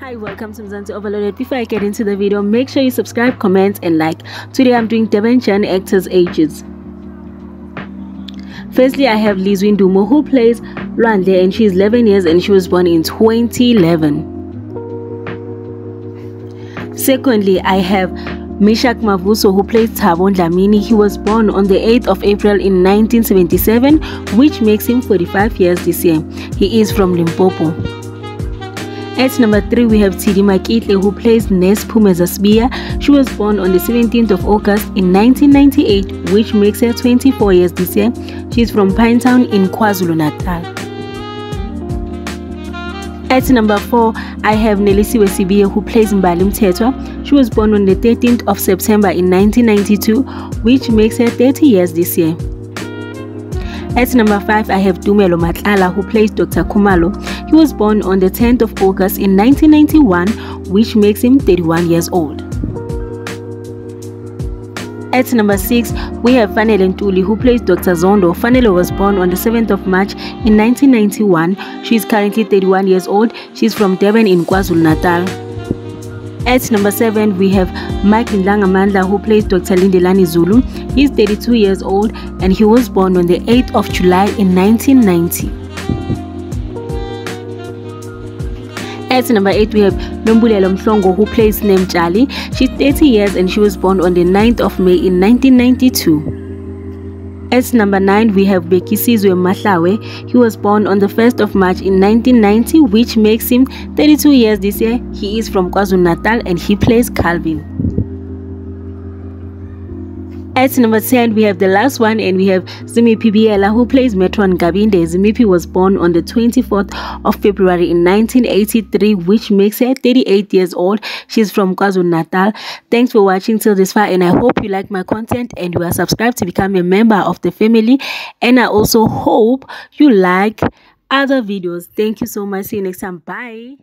Hi, welcome to Mzansi Overloaded. Before I get into the video, make sure you subscribe, comment, and like. Today I'm doing Durban Gen actors' ages. Firstly, I have Lizwi Ndumo who plays Lwandle and she's 11 years and she was born in 2011. Secondly, I have Meshack Mavuso, who plays Thabo Dlamini, he was born on the 8th of April in 1977, which makes him 45 years this year. He is from Limpopo. At number 3, we have Tidi Makitle, who plays Nes Pumezasbia. She was born on the 17th of August in 1998, which makes her 24 years this year. She is from Pinetown in KwaZulu-Natal. At number 4, I have Nelisiwe Sibiya who plays Mbali Mthethwa. She was born on the 13th of September in 1992, which makes her 30 years this year. At number 5, I have Dumelo Matlala who plays Dr. Kumalo. He was born on the 10th of August in 1991, which makes him 31 years old. At number 6, we have Fanele Ntuli who plays Dr. Zondo. Fanele was born on the 7th of March in 1991. She is currently 31 years old. She is from Durban in KwaZulu-Natal. At number 7, we have Mike Ndlangamandla who plays Dr. Lindelani Zulu. He is 32 years old and he was born on the 8th of July in 1990. At number 8, we have Nombulelo Mhlongo, who plays Nemjali. She's 30 years and she was born on the 9th of May in 1992. At number 9, we have Beki Sizwe Mahlawe. He was born on the 1st of March in 1990, which makes him 32 years this year. He is from KwaZulu-Natal and he plays Calvin. At number 10, we have the last one and we have Zimipi Biela who plays Matron Gabinde. Zimipi was born on the 24th of February in 1983 which makes her 38 years old. She's from KwaZulu Natal. Thanks for watching till this far and I hope you like my content and you are subscribed to become a member of the family and I also hope you like other videos. Thank you so much. See you next time. Bye.